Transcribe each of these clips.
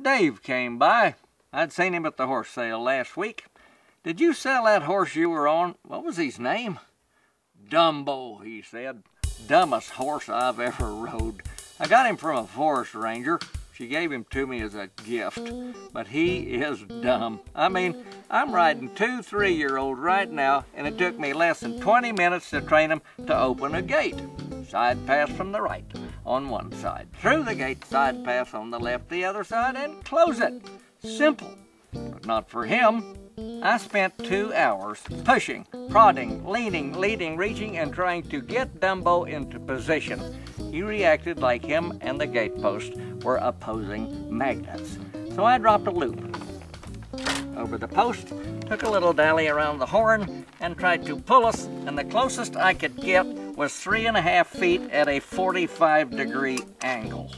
Dave came by. I'd seen him at the horse sale last week. Did you sell that horse you were on? What was his name? Dumbo, he said. Dumbest horse I've ever rode. I got him from a forest ranger. She gave him to me as a gift, but he is dumb. I mean, I'm riding two three-year-olds right now, and it took me less than 20 minutes to train them to open a gate. Side pass from the right on one side, through the gate, side pass on the left, the other side, and close it. Simple, but not for him. I spent two hours pushing, prodding, leaning, leading, reaching, and trying to get Dumbo into position. He reacted like him and the gatepost were opposing magnets. So I dropped a loop over the post, took a little dally around the horn, and tried to pull us, and the closest I could get was three and a half feet at a 45 degree angle.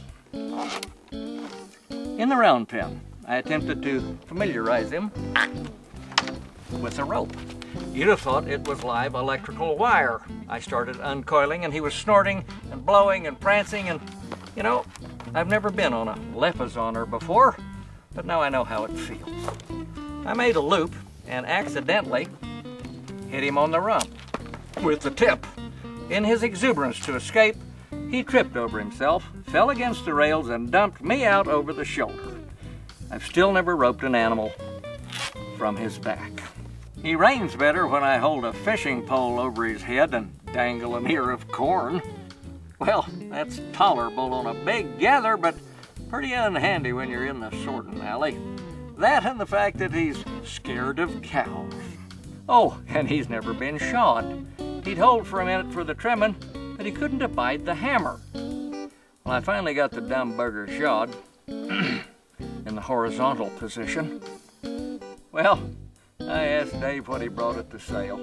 In the round pen, I attempted to familiarize him with a rope. You'd have thought it was live electrical wire. I started uncoiling and he was snorting and blowing and prancing and, you know, I've never been on a Lipizzaner before, but now I know how it feels. I made a loop and accidentally hit him on the rump with the tip. In his exuberance to escape, he tripped over himself, fell against the rails, and dumped me out over the shoulder. I've still never roped an animal from his back. He reins better when I hold a fishing pole over his head and dangle an ear of corn. Well, that's tolerable on a big gather, but pretty unhandy when you're in the sorting alley. That and the fact that he's scared of cows. Oh, and he's never been shod. He'd hold for a minute for the trimming, but he couldn't abide the hammer. Well, I finally got the dumb burger shod in the horizontal position. Well, I asked Dave what he brought at the sale.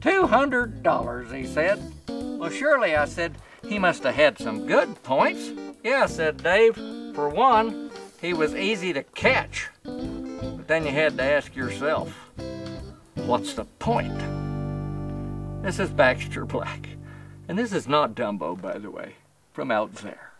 Two hundred dollars, he said. Well, surely, I said, he must have had some good points. Yeah, said Dave. For one, he was easy to catch. But then you had to ask yourself, what's the point? This is Baxter Black. And this is not Dumbo, by the way, from out there.